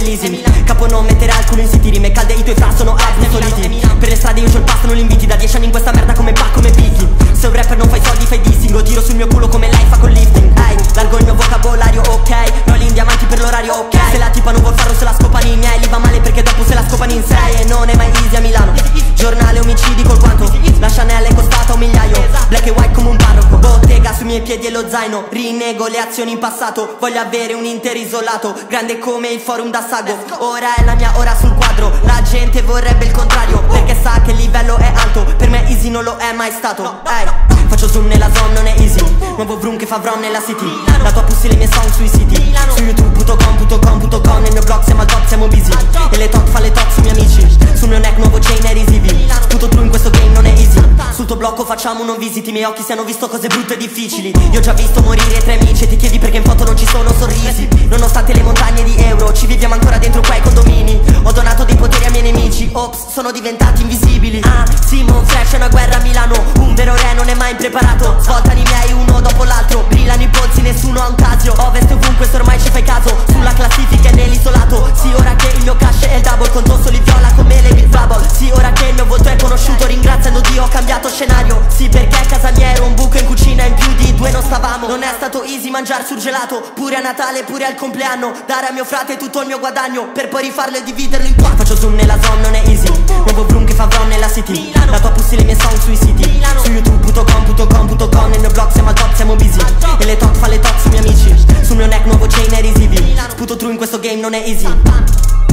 leasing Capo non mettere alcol in siti Rime calde i tuoi fra sono abbrustoliti Per le strade io c'ho il pasto non li inviti Da dieci anni in questa merda come pa come Vicky Se un rapper non fai soldi fai dissing Tiro sul mio culo come lei fa con lifting. Ehi, largo il mio vocabolario ok. Rolli in diamanti per l'orario ok. Se la tipa non vuol farlo se la scopano i miei Li va male perché dopo se la scopano in sei. E non è mai easy a Milano. Giornale omicidi col miei piedi e lo zaino. Rinego le azioni in passato. Voglio avere un inter isolato Grande come il forum da Sago Ora è la mia ora sul quadro. La gente vorrebbe il contrario Perché sa che il livello è alto. Per me easy non lo è mai stato. Ehi Faccio zoom nella zone non è easy. Nuovo vroom che fa vrom nella city. La tua pussy le mie song sui siti Su youtube.com.com.com Nel mio blog Tuo blocco facciamo uno visit I miei occhi si hanno visto cose brutte e difficili. Io ho già visto morire tre amici E ti chiedi perché in foto non ci sono sorrisi. Nonostante le montagne di euro Ci viviamo ancora dentro quei condomini. Ho donato dei poteri ai miei nemici Ops, sono diventati invisibili. Ah, Simon Fresh è una guerra a Milano Un vero re non è mai impreparato. Svoltano i miei uno dopo l'altro Brillano i pozzi, nessuno ha un casio. Ovest ovunque, se ormai ci fai caso Sulla classifica e nell'isolato. Sì, ora che il mio cash è il double Conto soli viola come le Big Bubble. Sì, ora che conosciuto Ringraziando Dio ho cambiato scenario. Sì, perché a casa mia ero un buco in cucina In più di due non stavamo. Non è stato easy mangiare surgelato Pure a Natale, pure al compleanno. Dare a mio frate tutto il mio guadagno Per poi rifarlo e dividerlo in quattro. Faccio zoom nella zone, non è easy. Nuovo vroom che fa vrom nella city. La tua pussy le mie song sui siti. Su youtube.com.com.com Nel mio blog siamo al top, siamo busy. E le top fa le top sui miei amici. Sul mio neck nuovo chain è risivi. Sputo true in questo game non è easy